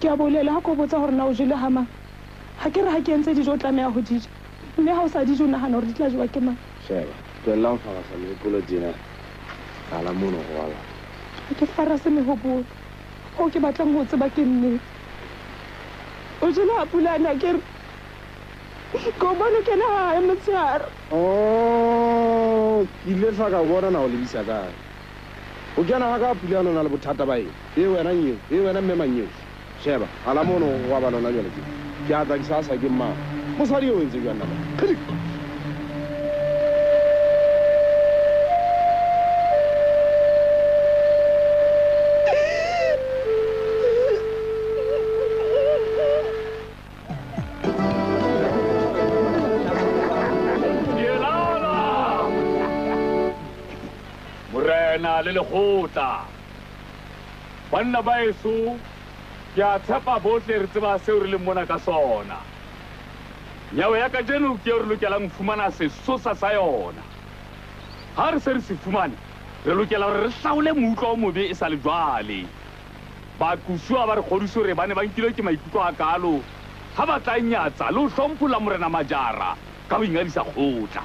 ke a bolela ha ko botsa gore na o jele ga mang ga ke re ga ke entse dijo o tlameya go dija mme ga o sa dije o nagana gore di tla jewa ke mang sheba tswelela go farasa megopolo jena gala mono go wala ga ke farase megopolo o ke batlang go tseba ke nnete o jele ga pulane a kere ko bone kene ga gae motshegare o oh, kile fa ka bona na o lebisa kae o kena ga ka pulane o na le bothata ba eng e wena nyeo e wena mme manyeo sheba ala mono wa ba lona jale ke a tla ke sa sa ke mmang mosadi yo o ntse jwa nama morena le lekgotla banna ba eso ke a tshepa botle re tseba seo re leng mona ka sona nyawo ya kajeno ke eo re lokelang fumana sesosa sa yona ga re se re se fumane re lokela gore re hlaole moutlwa o mobe e sa le jwale bakusiwa ba re kgodiso re ba ne ba nkilwe ke maikutlo a kalo ga ba tla nyatsa le o tlhomphola morena majara ka go ingadisa kgotla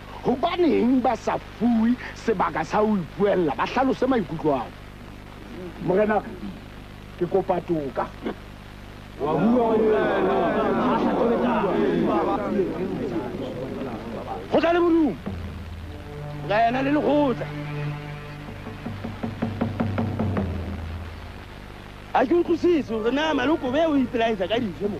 gobaneng ba sa fuwe sebaka sa o ipuelela ba tlhalose maikutlo ao morena ke kopa toka go tla le bodumo ka yena le legotla a ke utlwisise gore na malokobe o ipelaetsa ka dife mo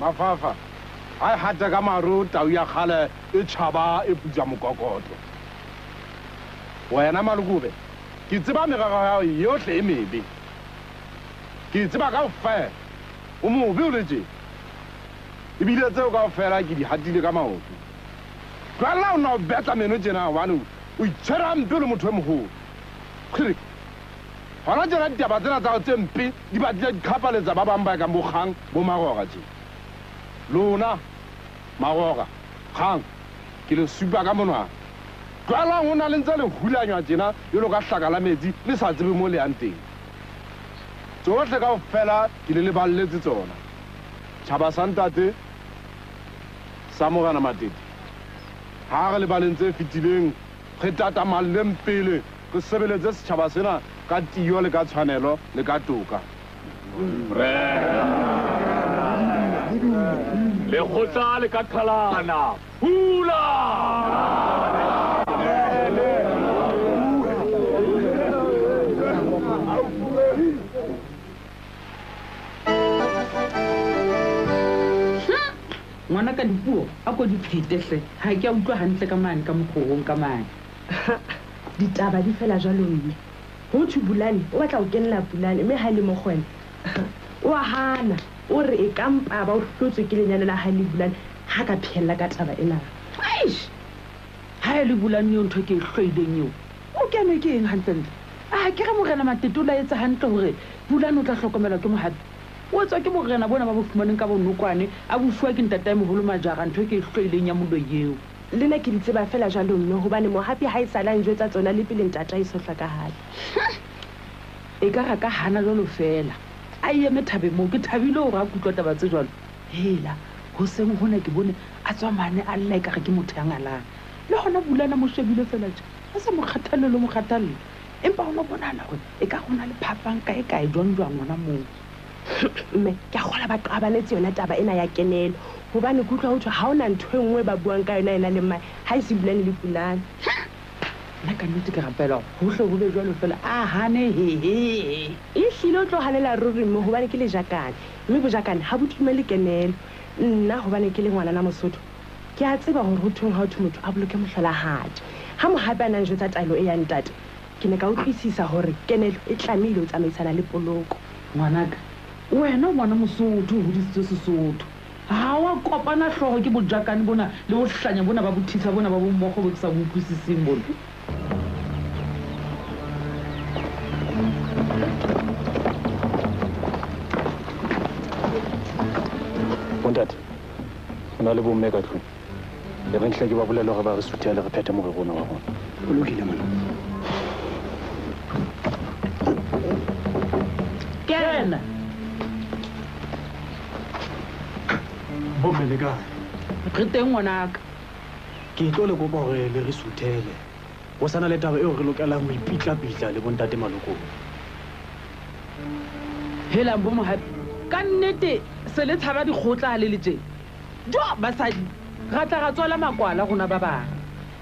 mafafa a e gata ka maro tau ya kgale e tšhaba e putsa mokokoto wena malokobe ke tseba merero yao yotlhe e mebe ke tseba ka fela o mobe o letse ebile tseo ka fela ke di gatile ka maoto tloelela o na o betla meno tsena one o itshwerang pelo motho e mogolo kgere gona tsena ditaba tsena tsago tse mpe di batla dikgapaletsa ba bangwe ba ka bokgang bo magoga je lona magoga kgang ke le supa ka monwana jwalang o na le ntse le hulanywa jena yo lo ka tlhaka la metsi le sa tsebe mo le yang teng tsotlhe ka go fela ke le lebaleletse tsona tšhaba sa ntate sa mogana matete ga re lebaleng tse fetileng re tatamaleleng pele Re sebeletse setšhaba sena ka tio le ka tshwanelo le ka toka. Lekgotla le ka tlhalana. Hula! ngwana ka dipuo a ko dikgetehle ga ke a utlwa gantle ka mane ka mokgogong ka mane ditaba di fela jalo mme go thwe bulane o batla go kenela pulane mme ga e le mo go wena o a gana o re e kampa ba o tlotswe ke lenyane la ga le bulane ga ka phelela ka taba e naga aish ga e le bulane yo ntho ke e tlhoileng eo o kene ke eng gantlentle a ke re morena matete o laetse gantle gore bulane o tla tlhokomelwa ke mogape o tswa ke borena bona ba bo fumaneng ka bonokwane a bofiwa ke ntatae mogolo majara ntho e ke e tlhoileng ya moloi eo le na ke di tseba fela jalo mme gobane mogapi ga e salang jo tsa tsona le pele ntata e sotlha ka gale e ka ga ka gana jalo fela a e eme thabe moo ke thabile gore a kutlwa taba tse jalo hela go seng gona ke bone a tswa mane a lela e kare ke motho ya ngalang le gona bulana mo shebile fela ja a sa mo kgathalelo mo kgathalelo empa gona bonala gore e ka gona le phapang kae kae jwang jwang gona moo mme ke a kgola ba qabanetse yona taba ena ya kenelo gobane ke utlwa gotswa ga o na ntho e nngwe ba buang ka yona ena le mmae ga e se bulane le pulane nna ka nnete ke rapela gotlhe go be jalo fela a gane hehe e tlile o tlo ganela ruri mme gobane ke lejakane mme bojakane ga bo tume le kenelo nna gobane ke le ngwanana mosotho ke a tseba gore go thong ga o thwe motho a boloke motlholagaje ga mogape a nang jo tsa taelo e ya ntate ke ne ka utlwisisa gore kenelo e tlamehile o tsamaisana le poloko ngwanaka wena o bona mosotho o godisitse sesotho ga wa kopana tlhogo ke bojakane bona le botlanya bona ba bothisa bona ba bommogo bo ke sa bo utlwisiseng bone bontate go na le bomme ka tlong le re ntle ke ba bolelo gore ba re suthea le re phethe mo re rona wa rona o lokile mona kena bomme le kae re teng ngwanaka ke tlo le kopa gore le re suthele go sana le taba eo re lokelang go ipitlapitla le bontate malokong helang bo mogape ka nnete se le tshaba dikgotla le letseng jo basadi ra tla ra tswala makwala rona ba bang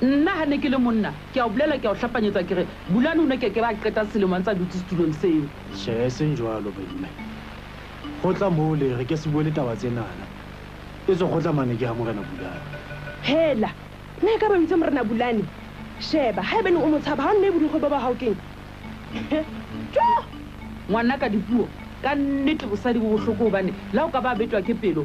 nna ga ne ke le monna ke a o bolela ke a o tlhapanyetsa kere bulane o ne ke ke ba qeta selemo ntse a dutse setulong seo še e seng jalo bomme go tla moo le re ke se bue le taba tsenana e tswa go tla mane ke ga morena bulane hela mme ka bantse morena bulane sheba ga e bene o motshaba ga o nne e bodigo ba ba gaokeng jo ngwana ka dipuo ka nnete bosadi bo botlhoko gobane la o ka ba betwa ke pelo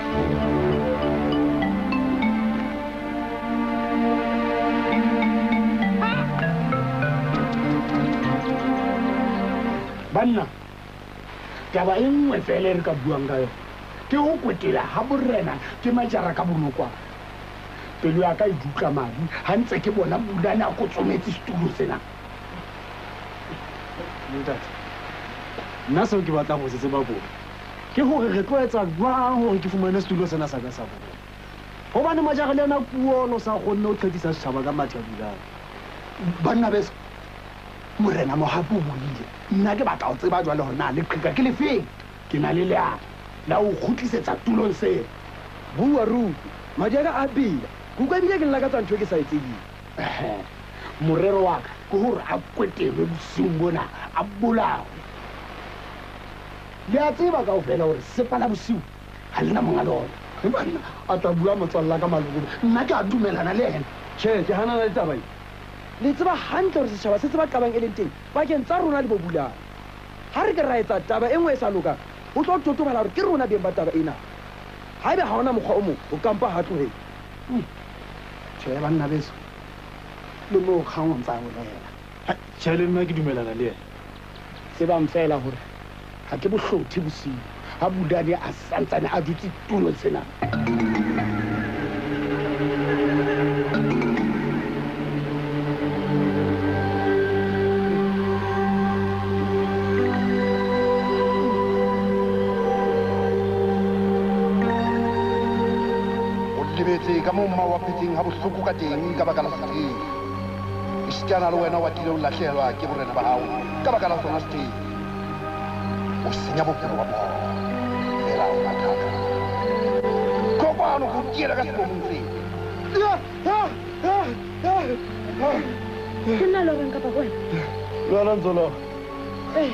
banna taba e nngwe fela e re ka buang ka yone ke go kwetela ga borena ke majara ka bonokwa pelo ya ka e dutla madi ga ntse ke bona bulane a kotsometse setulo sena nna seo ke batlang go se tseba bone ke gore re tlo etsa jwang gore ke fumane setulo sena sa ka sa bone gobane majage le ena kuolo sa gonne o tlhedisa setšhaba ka matha dirang banna beso morena mogape o buile nna ke batla go tseba jwa le gore na le qheka ke lefeng ke na le leano la o kgutlisetsa tulong seo bua rupe madi a ka a pele kuka ebile ke nna ka tsa ntho e ke sa e tsebile morero wa ka ke gore a kwetelwe bosing bona a bolawe le a tseba kao fela gore sepala bosiu ga le na monga lone banna a tla bua motswalela ka maloko nna ke a dumelana le ena che ke ganana le tabae le tseba gantle gore setšhaba se tseba qabang e leng teng bakeng tsa rona le bobulana ga re ke ra etsa taba e nngwe e sa lokang o tlo totobala gore ke rona beng ba taba ena ga ebe ga ona mokgwa o mongwe o kampa ga tlogeng hmm. tšhee banna beso le moo kgang o ntse a bolela tšhee le nna ke dumelana le ene tsebang fela gore ga ke bohlothe bosigo ga budane a santsane a dutse tulo tsena o lebetse ka mo mma wa phetseng ga bohloko ka teng ka baka la setheng esitana le wena wa kile o latlhegelwa ke borena ba gago ka baka la sona setheng o senya bophelo wa bona fela o mathata kokwano go tiela ka sebomong se ke nna le goreng kapa wena lwana ntse lo ee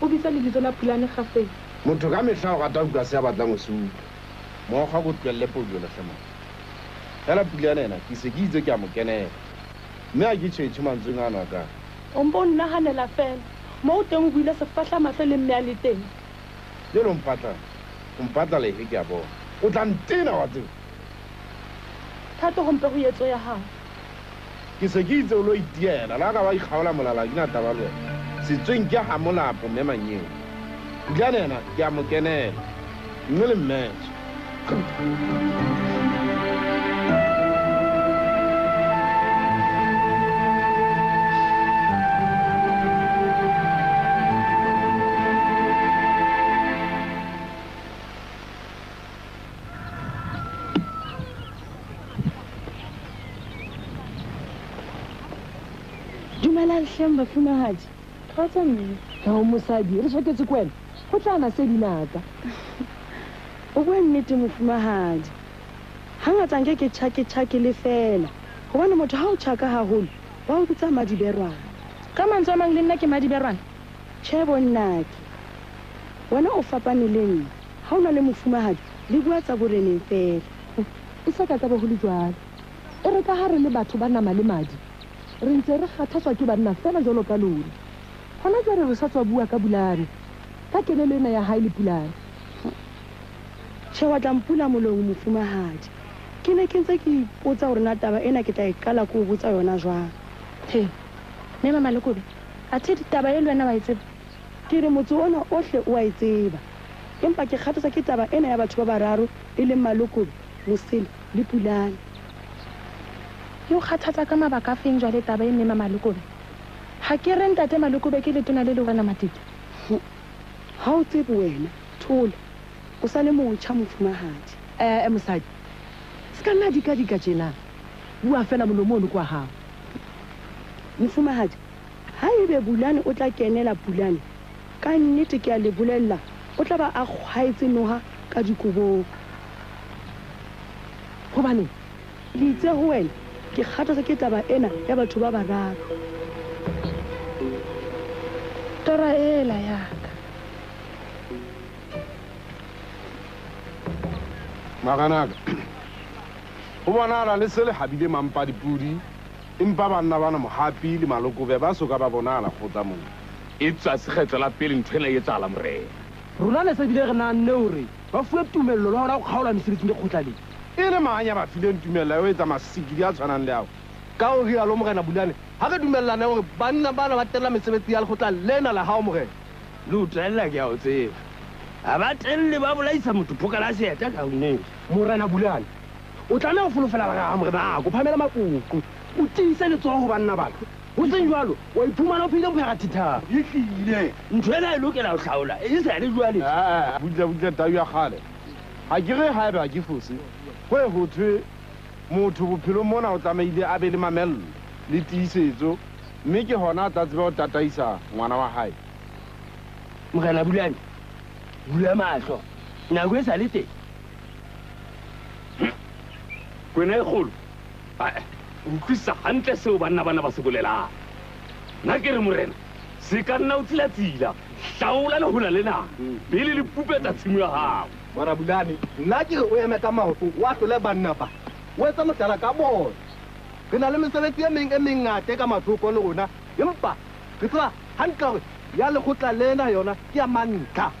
o bitsa lebitso la phulane gafeng motho ka metlha o rata utlwa se a batlang o se utlwa mokgwa ko tlwelele pojoletlhemo fela pulane ena ke se ke itse ke a mo kenela mme a ke tšhetšhe mantsweng a nwaka ompo o nnaganela fela mo o teng o buile sefatlha matlho le mme a le teng le lo mpatla o mpatla lehe ke a bona o tla ntena wa tseo thata gompe go etso ya gago ke se ke itse o lo itiela la ka wa ikgaola molala ke na taba le wena setsweng ke ga molapo mme manyeo ntlane ena ke a mo kenela mme le mmetso dumelang tlheng bafumagadi kgotsa mme ao mosadi re tshwaketse ko wena go tla na se dinaka o bue nnete mofumagadi ga ngatang ke ke tšhake tšhake le fela gobane motho ga o tšhaka gagolo ba o bitsa madiberwana ka mantswe a mang le nna ke madiberwana tšhe bonnake wena o fapane le nna ga o na le mofumagadi le bua tsa boreneng fela e sa ka tsa bagolo jalo e re ka ga re le batho ba nama le madi re ntse re kgathatswa ke banna fela jalo ka lone gona ja re re sa tswa bua ka bulane ka kene le ena ya gae le pulane che wa tla mpula molong mofumagadi ke ne ke ntse ke ipotsa gore na taba ena ke tla e kala ko o botsa yona jwang he mme mama lekobe a the ditaba e le wena wa e tseba ke re motse ona otlhe o a e tseba empa ke kgathatsa ke taba ena ya batho ba bararo e leng malokobe mosele le pulane yo kgathatsa ka mabaka a feng jwale taba e mme ma malokobe ga ke re ntate malokobe ke letona le le wena matete ga o tsebe wena thola o sa le motšha mofumagadi ee mosadi se ka nna dika dika tsenang bua fela molomo o le kwa gago mofumagadi ga ebe bulane o tla kenela pulane ka nnete ke a le bolelela o tla ba a kgwaetse noga ka dikobong gobaneng ke itse go wena ke kgatlhasa ke taba ena ya batho ba bararo tora ela yaka maganaka go bonala le se le gabile mampa dipodi empa banna bana mogapi le malokobe ba soka ba bonala kgotsa mong e tswa segetso la pele ntho ena e tsala morena rona ne se bile re nang ne ore ba fuwe tumelelo le gona go kgaola mesebetsing le kgotla le e le maanya ba fileng tumelela eo e tsa masikidi a tshwanang le ao ka o rialo morena bulane ga re dumelelane gore banna bana ba telela mesebetsi ya lekgotla lena la gago morena le utlwelela ke a o tseba ga ba telele ba bolaisa motho phokala a seeta kaoneng morena bulane o tlameya go folofela lagago re nako phamela makoko o tiise letsogo go banna bana go seng jalo wa iphumana o phile mphega thithang e tlile ntho ena e lokela go tlhaola e sa le jale butlabutla tau ya gale ga ke re ga ebe ga ke fose go e go thwe motho bophelo mona o tsamaile a be le mamello le tiisetso mme ke gona a tla tseba go tataisa ngwana wa gae mogena bulane bula matlho nako e sa le teng wena e golo utlwisa gantle seo banna bana ba se bolelang nna ke re morena se ka nna o tsilatsila hlaola le gola le nang pele le pupetsa tshimo ya gago marabulane nna ke re o eme ka maoto wa tlole banna ba o etsa motlala ka bone re na le mesebetsi e meng e mengate ka matloko le rona empa re tseba gantle gore ya lekgotla lena yona ke ya mantlha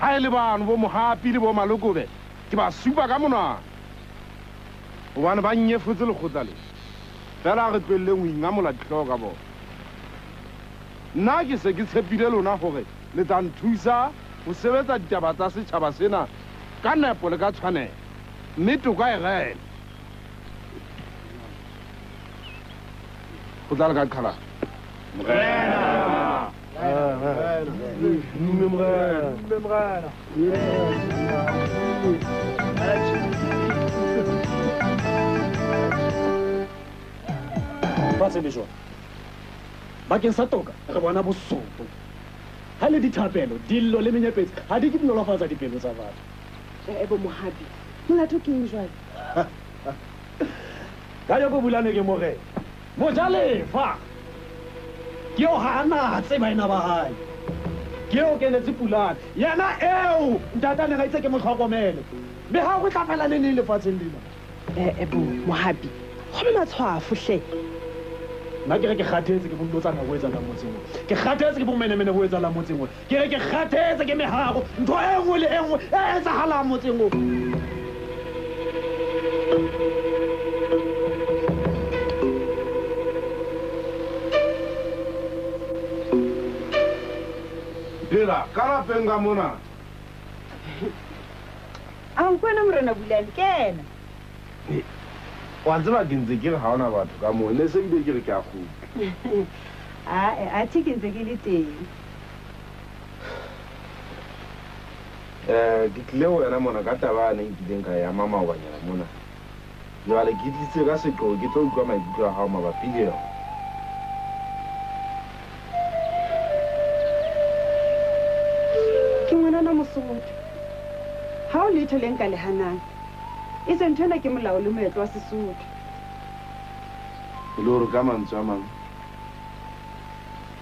ga e le bano bo mogapi le bo malokobe ke ba supa ka monwana gobane ba nnyefotse lekgotla le fela re tlweleleng o ingamola ditlhogo ka bone nna ke se ke tshepile lona gore le tla nthusa go sebetsa ditaba tsa setšhaba sena ka nepo le ka tshwanelo mme toka e rele go tla le ka qhalana ba se le jone bakeng sa toka re bona bosoto ga le dithapelo dillo le menyepetsi ga di ke di nolofatsa dipelo tsa batho ebo mogabi molato ke eng jale ka yoko bulane ke morena mojalefa ke yo ga a natse baena ba gae ke yo kenetse pulane yena eo ntata nena itse ke motlhokomele mme ga go tlafela le ne lefatsheng lena ee eh, eh, bo mogapi go be matshwafo tlhe nna ke re ke kgathetse ke bollo tsa nako e tsalang motseng o ke kgathetse ke bomenemene go e tsalang motseng o ke re ke kgathetse ke megago ntho e nngwe le e nngwe e e tsagalang motseng o phela ka lapeng ka mona a o kwena morena bulane ke ena wa tseba ke ntse ke re ga ona batho ka moo ne se ke be ke re ke a gotla ae athe ke ntse ke le teng um ke tlile go wena mona ka taba a ne nkileng ka ya mamaobanyana mona jale ke tlitse ka seqoo ke tlo utlwa maikutlo a gago mabapi le yone ke ngwanana mosotho ga o letho leng ka leganang e se ntho ena ke molao le moetlo wa sesotho e le gore ka mantswe a mangwe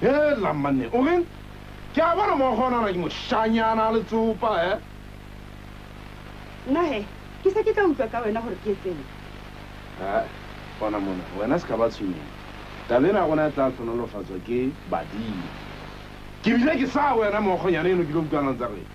e lammanne o reng ke a bona mo go onana ke moshanyana a letsopa e eh? nnahe ke se ke tla utlwa ka wena gore ke etseng a bona mona wena se ka ba tshwenyeng taba ena ya gona e tla tlhonolofatswa ke badimo ke bile ke sa wena mokgonyana eno ke lo utlwalang tsa rena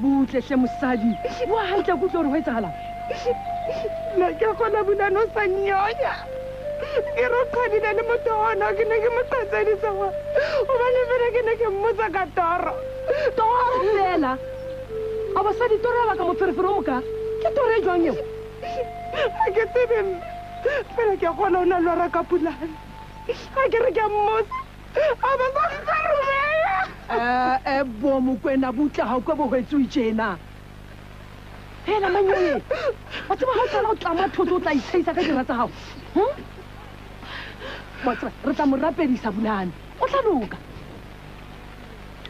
butle hle mosadi wa hantle ke utlwe gore go etsagalang ne ke gona bulano sa nyonya ke re kgwadile le motho ona ke ne ke mo qatseditse go obane fela ke ne ke mmotsa ka toro toro fela a basadi toro ya baka moferefere o moka ke toro e jwang eo a ke tsebeng fela ke gona o na lora ka pulane a ke re ke mmotsa ee bo mokwena butla ga o kwe bogwetsi o itsena fela manyone wa tseba ga o tsala o tlama thotse o tla itshedisa ka dira tsa gago Hmm? Wa tseba, re tla mo rapedisa bulane o tla loka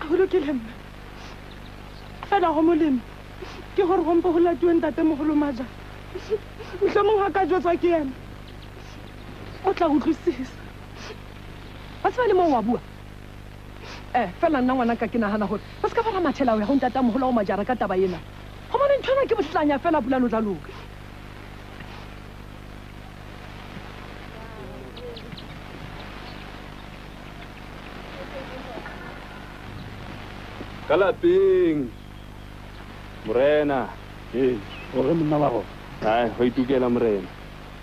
go lokile mme fela go molemo ke gore gompo go latiwe ntate mogolo maja motlhomong ga ka jotswa ke ena o tla utlwisisa ba se ba le moo wa bua um fela nna ngwana ka ke nagana gore ba se ka ba ra mathela o ya go ntata mogola o majara ka taba ena go bone ntho ena ke botlanya fela pula lotla loka ka lapeng morena ee o re monna wa go ai go itukela morena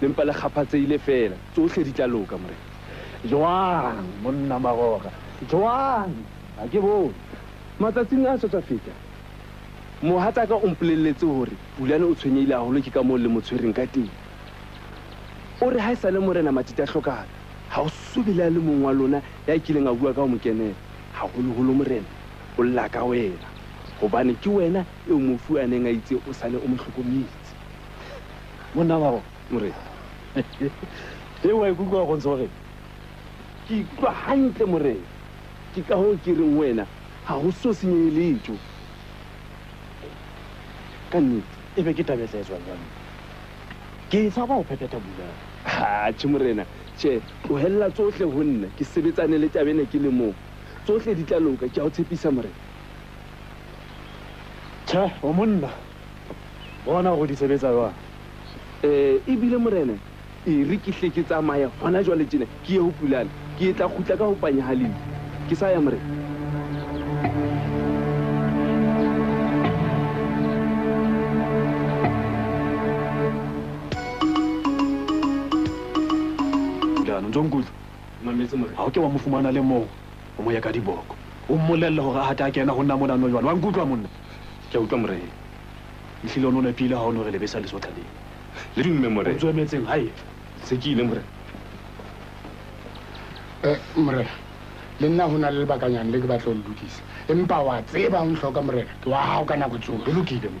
le mpa le kgaphatseile fela tsotlhe di tla loka more joang monna magoga joang ga ke bone matsatsing a sotswa feta mogataka o mpoleletse gore pulane o tshwenyeile gagolo ke ka moo le mo tshwereng ka teng o re ga e sa le morena matite a tlhokana ga o sobele a le mongwe wa lona ya kileng a bua ka go mo kenela gagologolo morena o lla ka wena gobane ke wena e o mofu a neng a itse o sale o mo tlhokomele monna wago more e wa ikutlwa go ntse gore ke ikutlwa gantle morena ke ka go ke reng wena ga go so senyeye lejo ka nnete e be ke tabetletswa jang ke e tshaba go phephetha bula ha che morena che o helela tsohle ho nna ke sebetsane le tabene ke le moo tsohle di tla loka ke a o tshepisa morena che o monna bona go di sebetsa jwang um ebile morena e re ke tle ke tsamaya gona jwa letsena ke ye go pulane ke e tla gutla ka go panya ga leo ke sa ya morena jaanong tsong kutlwa mametse morena ga o ke wa mo fumana le moo o mo ye ka diboko o mmolelela gore a gata a kena go nna monano jalo wa nkutlwa monna ke a utlwa moree letlhile o ne o nepile ga o ne o re lebesa le sotlhaleng le dumme more o tswe metseng gae se ke ile more eh, morena le nna go na le lebakanyane le ke batlo le lokisa empa wa tseba o ntlhoka morena ke wa gago ka nako tseo e lokile mo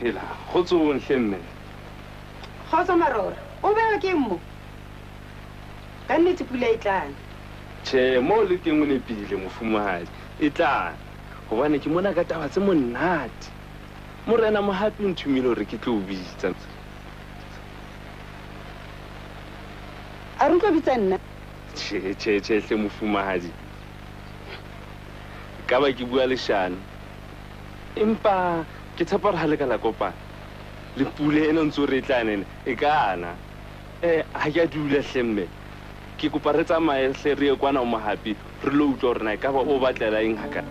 hela kgotsong hle mme kgotso marora o bewa ke mmo ka nnetse pula e tlane tšhe mo le teng o nepile mofumogadi e tlane gobane ke mona ka taba tse monate morena mogape o nthumile gore ke tlo o bitsa a re utlwa bitsa nna tšhe tšhe tšhe hle mofumagadi ka ba ke bua leshano empa ke tshepa gore ga le ka la kopana le pule ene ntse o re tlanene e kana um ga ke a dula tlemme ke kopa re tsamaye tle re ye kwana o mogapi re lo utlwa gore na e ka ba o batlela eng ga kana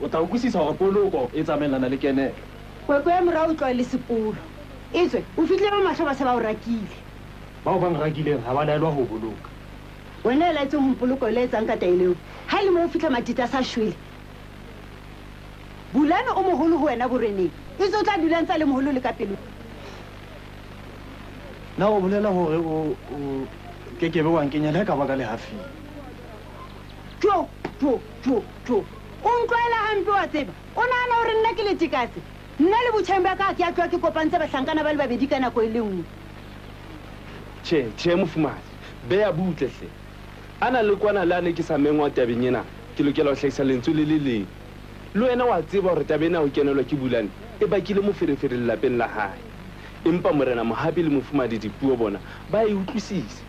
o tla utlwisisa gore poloko e tsamaelana le kenelo kwekwe ya morago tlwa le sekolo e tswe o fitlhile ba matlho ba se ba o rakile bao ba nrakileng ga ba laelwa go boloka wena e laetseng gompoloko e laetsang ka taeleo ga e le mo o fitlha matita a sa shwele bulane o mogolo go wena boreneng e tse o tla dulang tsa le mogolo le ka pelo na o bolela gore o kekebe wang kenyela e ka baka lehafile tjo tjo tjo tjo o ntlwaela gampe wa tseba o nagana gore nna ke letekase nna le botšhang ba ka ke a tloa ke kopantse batlhankana ba le babedi ka nako e le nngwe che che mofumane beya buutlehle a na le kwana le a ne ke sa mengwa tabeng ena ke lokela go tlhagisa lentswe le le leng le wena wa tseba gore tabe ena go kenelwa ke bulane e bakile moferefere lelapeng la gae empa morena mogapi le mofumadi dipuo bona ba e utlwisise